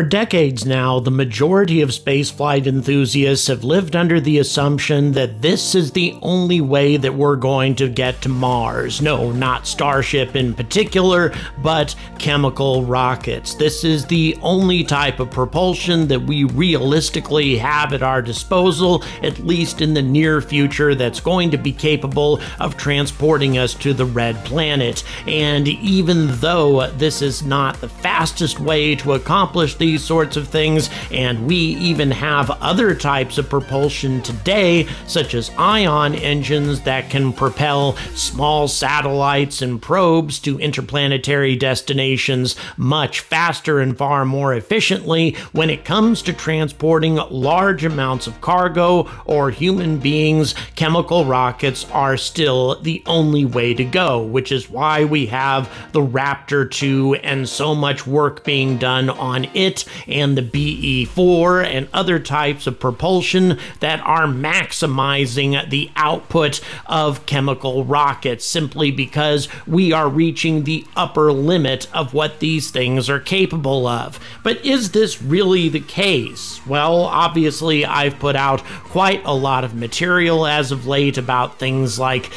For decades now, the majority of spaceflight enthusiasts have lived under the assumption that this is the only way that we're going to get to Mars. No, not Starship in particular, but chemical rockets. This is the only type of propulsion that we realistically have at our disposal, at least in the near future, that's going to be capable of transporting us to the Red Planet. And even though this is not the fastest way to accomplish these sorts of things, and we even have other types of propulsion today, such as ion engines that can propel small satellites and probes to interplanetary destinations much faster and far more efficiently when it comes to transporting large amounts of cargo or human beings, chemical rockets are still the only way to go, which is why we have the Raptor 2 and so much work being done on it and the BE4 and other types of propulsion that are maximizing the output of chemical rockets simply because we are reaching the upper limit of what these things are capable of. But is this really the case? Well, obviously, I've put out quite a lot of material as of late about things like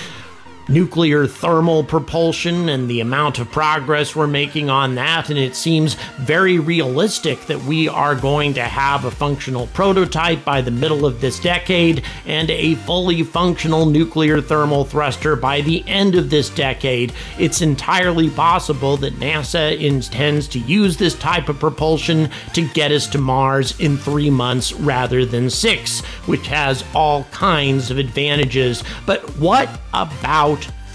nuclear thermal propulsion and the amount of progress we're making on that. And it seems very realistic that we are going to have a functional prototype by the middle of this decade and a fully functional nuclear thermal thruster by the end of this decade. It's entirely possible that NASA intends to use this type of propulsion to get us to Mars in three months rather than six, which has all kinds of advantages. But what about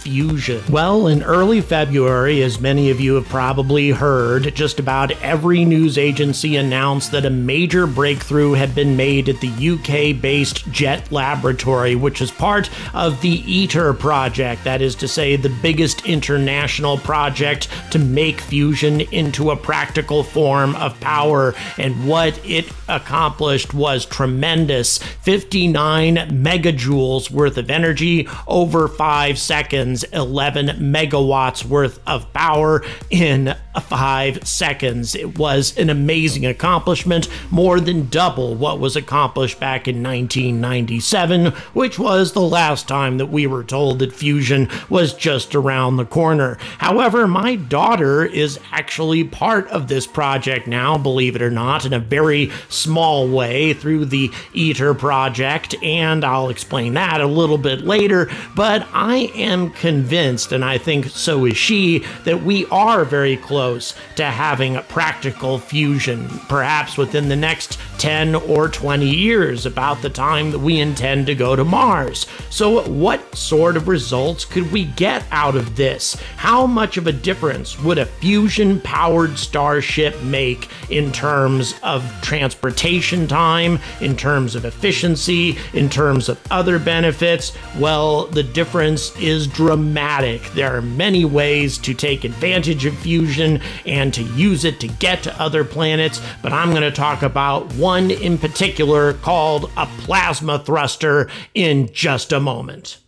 fusion? Well, in early February, as many of you have probably heard, just about every news agency announced that a major breakthrough had been made at the UK based JET Laboratory, which is part of the ITER project, that is to say, the biggest international project to make fusion into a practical form of power. And what it accomplished was tremendous 59 megajoules worth of energy over five seconds 11 megawatts worth of power in five seconds. It was an amazing accomplishment, more than double what was accomplished back in 1997, which was the last time that we were told that fusion was just around the corner. However, my daughter is actually part of this project now, believe it or not, in a very small way through the ITER project, and I'll explain that a little bit later. But I am convinced, and I think so is she, that we are very close to having practical fusion, perhaps within the next 10 or 20 years, about the time that we intend to go to Mars. So, what sort of results could we get out of this? How much of a difference would a fusion powered starship make in terms of transportation time, in terms of efficiency, in terms of other benefits? Well, the difference is dramatic. There are many ways to take advantage of fusion and to use it to get to other planets, but I'm going to talk about one in particular called a plasma thruster in just a moment.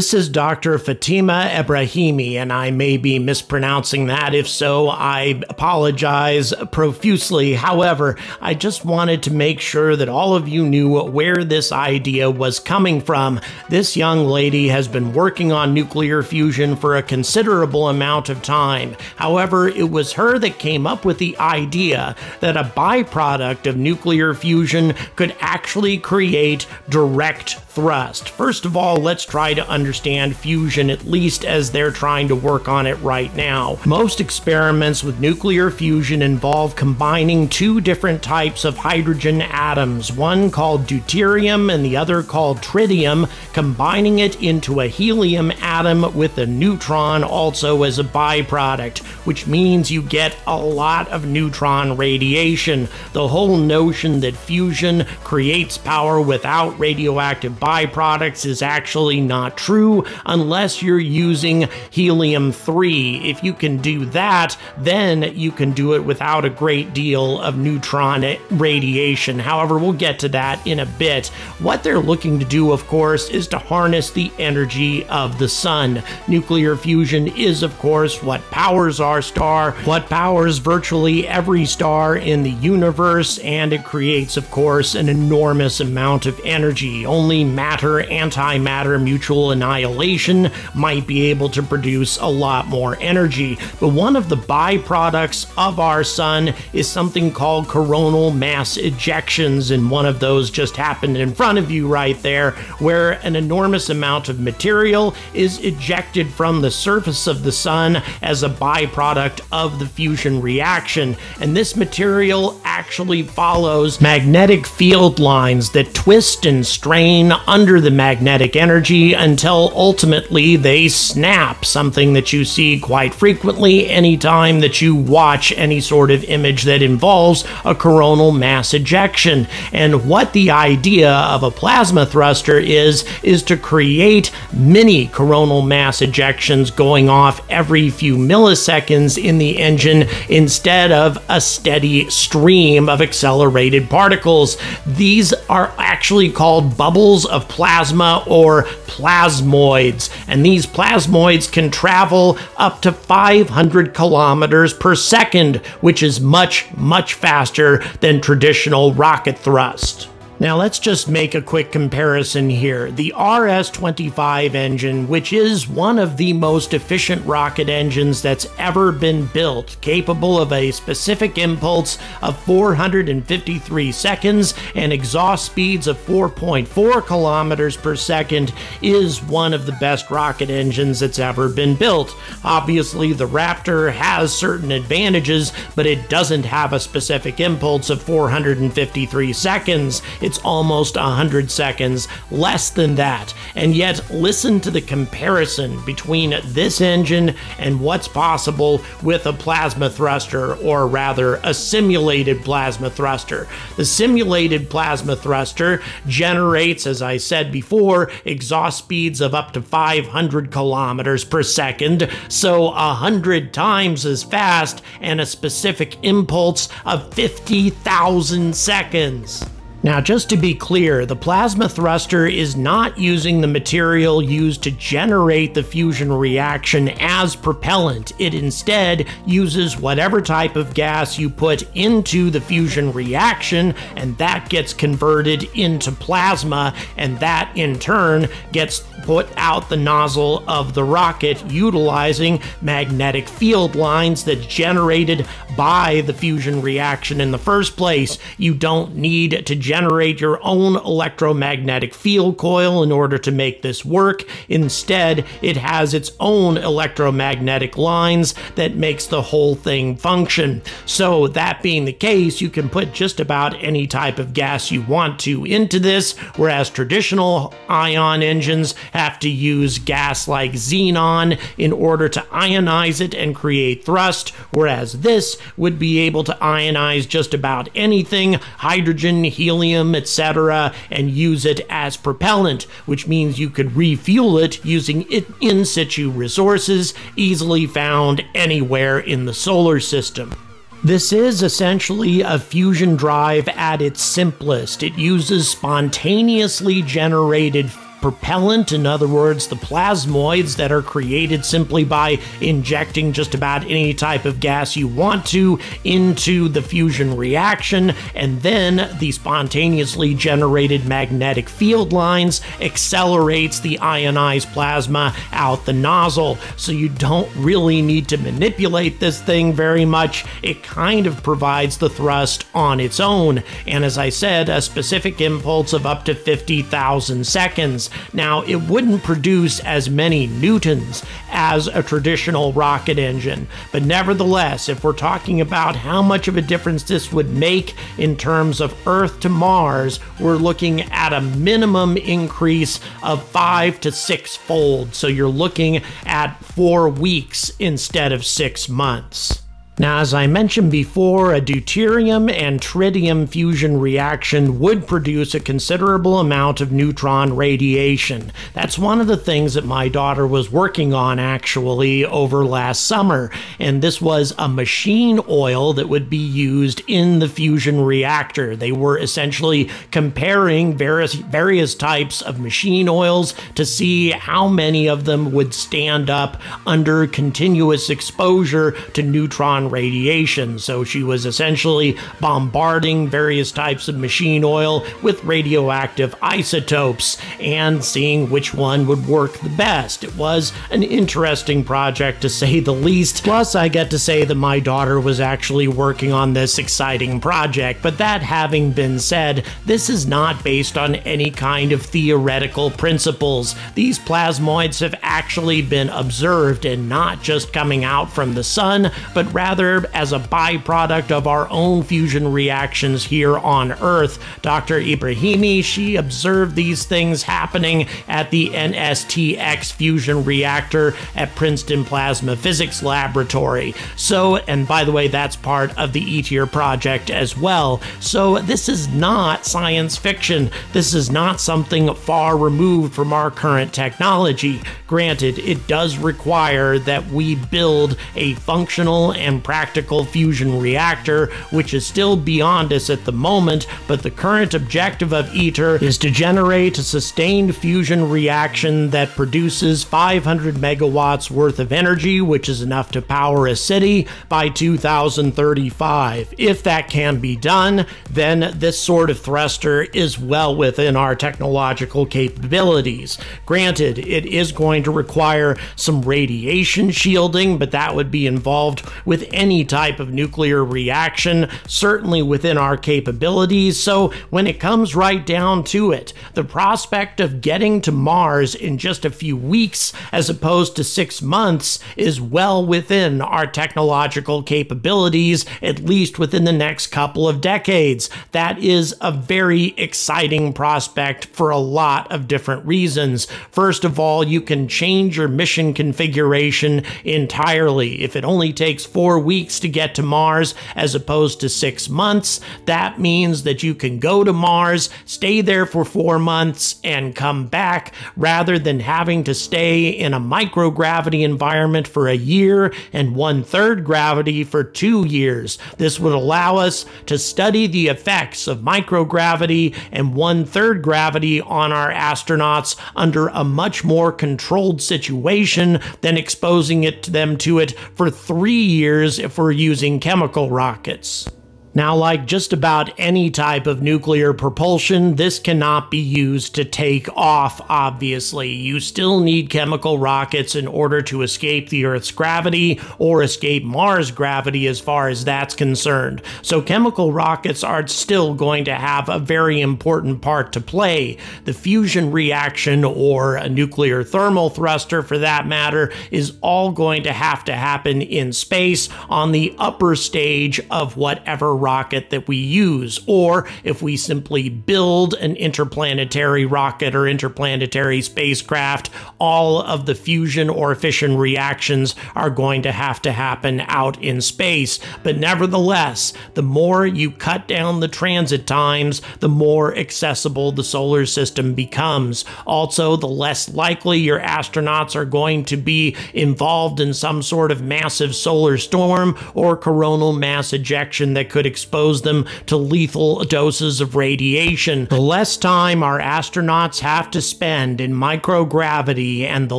This is Dr. Fatima Ebrahimi, and I may be mispronouncing that. If so, I apologize profusely. However, I just wanted to make sure that all of you knew where this idea was coming from. This young lady has been working on nuclear fusion for a considerable amount of time. However, it was her that came up with the idea that a byproduct of nuclear fusion could actually create direct thrust. First of all, let's try to understand fusion, at least as they're trying to work on it right now. Most experiments with nuclear fusion involve combining two different types of hydrogen atoms, one called deuterium and the other called tritium, combining it into a helium atom with a neutron also as a byproduct, which means you get a lot of neutron radiation. The whole notion that fusion creates power without radioactive byproducts is actually not true unless you're using helium 3. If you can do that, then you can do it without a great deal of neutron radiation. However, we'll get to that in a bit. What they're looking to do, of course, is to harness the energy of the sun. Nuclear fusion is, of course, what powers our star, what powers virtually every star in the universe, and it creates, of course, an enormous amount of energy. Only matter antimatter mutual annihilation might be able to produce a lot more energy. But one of the byproducts of our sun is something called coronal mass ejections, and one of those just happened in front of you right there, where an enormous amount of material is ejected from the surface of the sun as a byproduct of the fusion reaction. And this material actually follows magnetic field lines that twist and strain under the magnetic energy until ultimately they snap, something that you see quite frequently anytime that you watch any sort of image that involves a coronal mass ejection. And what the idea of a plasma thruster is, is to create mini coronal mass ejections going off every few milliseconds in the engine instead of a steady stream of accelerated particles. These are actually called bubbles of plasma or plasmoids, and these plasmoids can travel up to 500 kilometers per second, which is much, much faster than traditional rocket thrust. Now let's just make a quick comparison here. The RS-25 engine, which is one of the most efficient rocket engines that's ever been built, capable of a specific impulse of 453 seconds and exhaust speeds of 4.4 kilometers per second, is one of the best rocket engines that's ever been built. Obviously, the Raptor has certain advantages, but it doesn't have a specific impulse of 453 seconds. It it's almost 100 seconds, less than that. And yet, listen to the comparison between this engine and what's possible with a plasma thruster, or rather, a simulated plasma thruster. The simulated plasma thruster generates, as I said before, exhaust speeds of up to 500 kilometers per second, so 100 times as fast, and a specific impulse of 50,000 seconds. Now, just to be clear, the plasma thruster is not using the material used to generate the fusion reaction as propellant. It instead uses whatever type of gas you put into the fusion reaction, and that gets converted into plasma, and that in turn gets put out the nozzle of the rocket utilizing magnetic field lines that generated by the fusion reaction in the first place. You don't need to generate your own electromagnetic field coil in order to make this work. Instead, it has its own electromagnetic lines that makes the whole thing function. So that being the case, you can put just about any type of gas you want to into this, whereas traditional ion engines have to use gas like xenon in order to ionize it and create thrust, whereas this would be able to ionize just about anything, hydrogen, helium, etc., and use it as propellant, which means you could refuel it using in situ resources easily found anywhere in the solar system. This is essentially a fusion drive at its simplest. It uses spontaneously generated propellant, in other words, the plasmoids that are created simply by injecting just about any type of gas you want to into the fusion reaction, and then the spontaneously generated magnetic field lines accelerates the ionized plasma out the nozzle. So you don't really need to manipulate this thing very much. It kind of provides the thrust on its own, and as I said, a specific impulse of up to 50,000 seconds. Now, it wouldn't produce as many newtons as a traditional rocket engine, but nevertheless, if we're talking about how much of a difference this would make in terms of Earth to Mars, we're looking at a minimum increase of five to six fold. So you're looking at four weeks instead of six months. Now, as I mentioned before, a deuterium and tritium fusion reaction would produce a considerable amount of neutron radiation. That's one of the things that my daughter was working on actually over last summer, and this was a machine oil that would be used in the fusion reactor. They were essentially comparing various various types of machine oils to see how many of them would stand up under continuous exposure to neutron radiation. So she was essentially bombarding various types of machine oil with radioactive isotopes and seeing which one would work the best. It was an interesting project to say the least. Plus, I get to say that my daughter was actually working on this exciting project. But that having been said, this is not based on any kind of theoretical principles. These plasmoids have actually been observed and not just coming out from the sun, but rather as a byproduct of our own fusion reactions here on Earth. Dr. Ebrahimi, she observed these things happening at the NSTX fusion reactor at Princeton Plasma Physics Laboratory. So, and by the way, that's part of the ITER project as well. So, this is not science fiction. This is not something far removed from our current technology. Granted, it does require that we build a functional and practical fusion reactor, which is still beyond us at the moment, but the current objective of ITER is to generate a sustained fusion reaction that produces 500 megawatts worth of energy, which is enough to power a city by 2035. If that can be done, then this sort of thruster is well within our technological capabilities. Granted, it is going to require some radiation shielding, but that would be involved with any type of nuclear reaction, certainly within our capabilities. So when it comes right down to it, the prospect of getting to Mars in just a few weeks as opposed to six months is well within our technological capabilities, at least within the next couple of decades. That is a very exciting prospect for a lot of different reasons. First of all, you can change your mission configuration entirely. If it only takes four weeks, to get to Mars as opposed to six months. That means that you can go to Mars, stay there for four months, and come back rather than having to stay in a microgravity environment for a year and one third gravity for two years. This would allow us to study the effects of microgravity and one third gravity on our astronauts under a much more controlled situation than exposing it to them to it for three years if we're using chemical rockets. Now, like just about any type of nuclear propulsion, this cannot be used to take off, obviously. You still need chemical rockets in order to escape the Earth's gravity or escape Mars' gravity as far as that's concerned. So, chemical rockets are still going to have a very important part to play. The fusion reaction, or a nuclear thermal thruster for that matter, is all going to have to happen in space on the upper stage of whatever rocket that we use, or if we simply build an interplanetary rocket or interplanetary spacecraft, all of the fusion or fission reactions are going to have to happen out in space. But nevertheless, the more you cut down the transit times, the more accessible the solar system becomes. Also, the less likely your astronauts are going to be involved in some sort of massive solar storm or coronal mass ejection that could expose them to lethal doses of radiation. The less time our astronauts have to spend in microgravity and the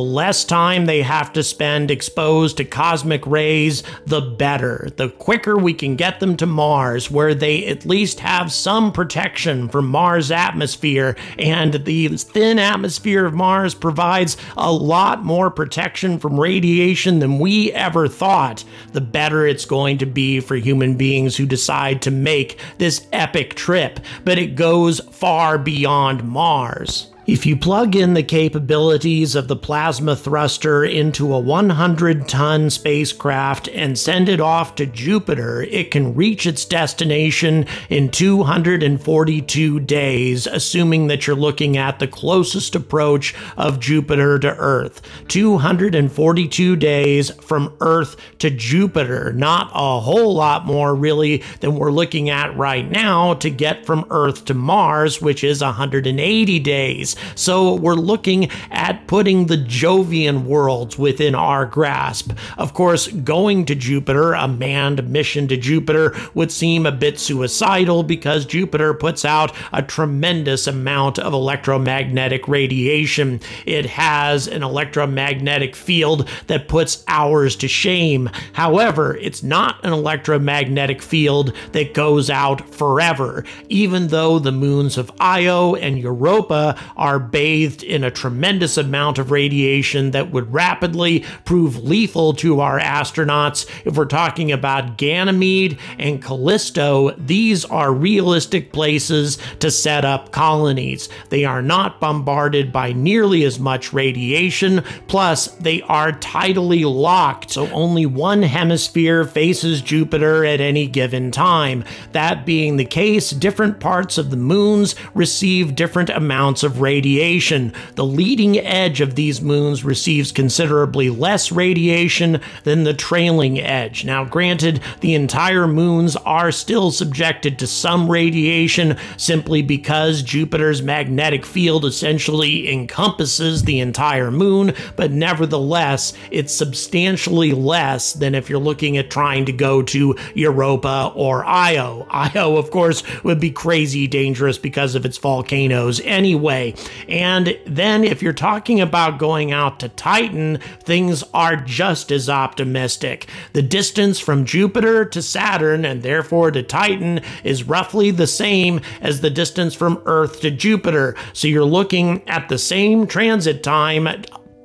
less time they have to spend exposed to cosmic rays, the better. The quicker we can get them to Mars, where they at least have some protection from Mars' atmosphere, and the thin atmosphere of Mars provides a lot more protection from radiation than we ever thought, the better it's going to be for human beings who decide decide to make this epic trip, but it goes far beyond Mars. If you plug in the capabilities of the plasma thruster into a 100 ton spacecraft and send it off to Jupiter, it can reach its destination in 242 days, assuming that you're looking at the closest approach of Jupiter to Earth. 242 days from Earth to Jupiter. Not a whole lot more, really, than we're looking at right now to get from Earth to Mars, which is 180 days. So we're looking at putting the Jovian worlds within our grasp. Of course, going to Jupiter, a manned mission to Jupiter, would seem a bit suicidal because Jupiter puts out a tremendous amount of electromagnetic radiation. It has an electromagnetic field that puts ours to shame. However, it's not an electromagnetic field that goes out forever, even though the moons of Io and Europa are bathed in a tremendous amount of radiation that would rapidly prove lethal to our astronauts. If we're talking about Ganymede and Callisto, these are realistic places to set up colonies. They are not bombarded by nearly as much radiation, plus, they are tidally locked, so only one hemisphere faces Jupiter at any given time. That being the case, different parts of the moons receive different amounts of radiation radiation. The leading edge of these moons receives considerably less radiation than the trailing edge. Now, granted, the entire moons are still subjected to some radiation simply because Jupiter's magnetic field essentially encompasses the entire moon, but nevertheless, it's substantially less than if you're looking at trying to go to Europa or Io. Io, of course, would be crazy dangerous because of its volcanoes anyway. And then if you're talking about going out to Titan, things are just as optimistic. The distance from Jupiter to Saturn and therefore to Titan is roughly the same as the distance from Earth to Jupiter. So you're looking at the same transit time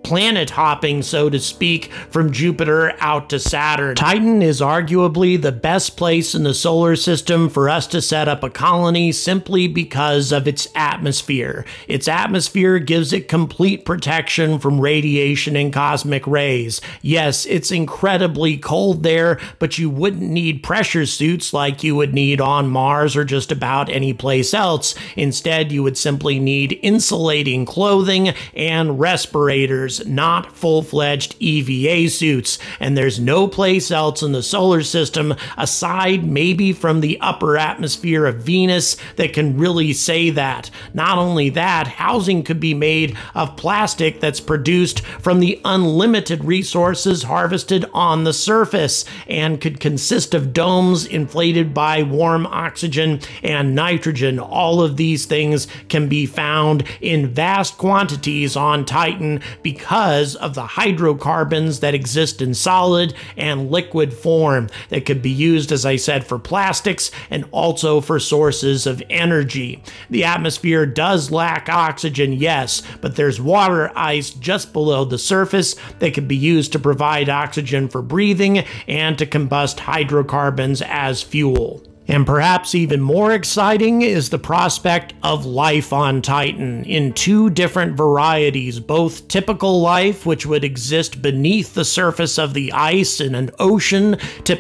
planet hopping, so to speak, from Jupiter out to Saturn. Titan is arguably the best place in the solar system for us to set up a colony simply because of its atmosphere. Its atmosphere gives it complete protection from radiation and cosmic rays. Yes, it's incredibly cold there, but you wouldn't need pressure suits like you would need on Mars or just about any place else. Instead, you would simply need insulating clothing and respirators not full fledged EVA suits, and there's no place else in the solar system, aside maybe from the upper atmosphere of Venus, that can really say that. Not only that, housing could be made of plastic that's produced from the unlimited resources harvested on the surface and could consist of domes inflated by warm oxygen and nitrogen. All of these things can be found in vast quantities on Titan because because of the hydrocarbons that exist in solid and liquid form that could be used, as I said, for plastics and also for sources of energy. The atmosphere does lack oxygen, yes, but there's water ice just below the surface that can be used to provide oxygen for breathing and to combust hydrocarbons as fuel. And perhaps even more exciting is the prospect of life on Titan in two different varieties, both typical life, which would exist beneath the surface of the ice in an ocean,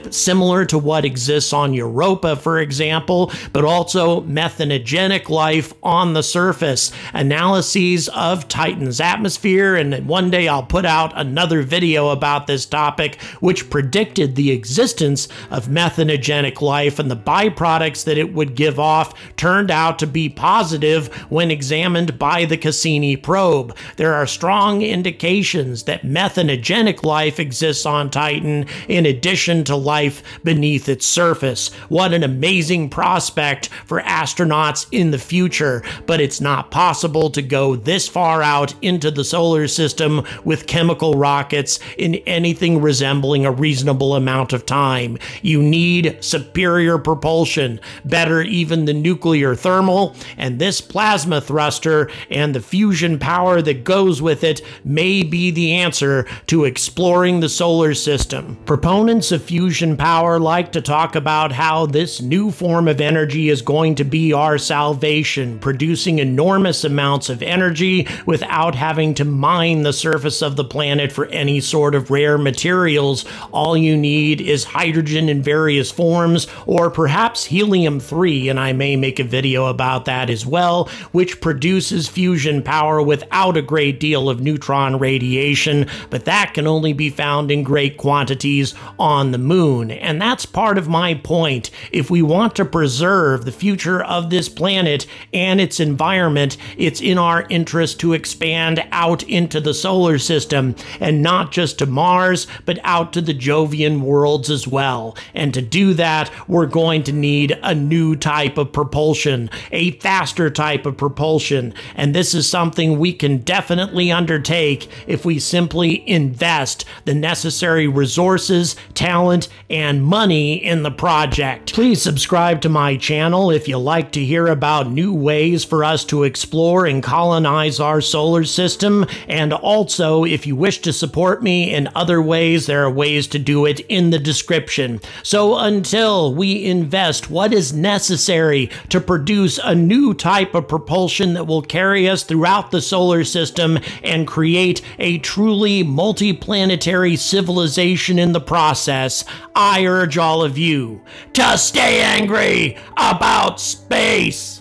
similar to what exists on Europa, for example, but also methanogenic life on the surface. Analyses of Titan's atmosphere, and one day I'll put out another video about this topic, which predicted the existence of methanogenic life and the byproducts that it would give off turned out to be positive when examined by the Cassini probe. There are strong indications that methanogenic life exists on Titan in addition to life beneath its surface. What an amazing prospect for astronauts in the future, but it's not possible to go this far out into the solar system with chemical rockets in anything resembling a reasonable amount of time. You need superior propulsion propulsion, better even than nuclear thermal, and this plasma thruster and the fusion power that goes with it may be the answer to exploring the solar system. Proponents of fusion power like to talk about how this new form of energy is going to be our salvation, producing enormous amounts of energy without having to mine the surface of the planet for any sort of rare materials. All you need is hydrogen in various forms, or perhaps helium 3, and I may make a video about that as well, which produces fusion power without a great deal of neutron radiation, but that can only be found in great quantities on the moon. And that's part of my point. If we want to preserve the future of this planet and its environment, it's in our interest to expand out into the solar system and not just to Mars, but out to the Jovian worlds as well. And to do that, we're going to need a new type of propulsion, a faster type of propulsion. And this is something we can definitely undertake if we simply invest the necessary resources, talent, and money in the project. Please subscribe to my channel if you like to hear about new ways for us to explore and colonize our solar system. And also, if you wish to support me in other ways, there are ways to do it in the description. So until we invest what is necessary to produce a new type of propulsion that will carry us throughout the solar system and create a truly multiplanetary civilization in the process, I urge all of you to stay angry about space.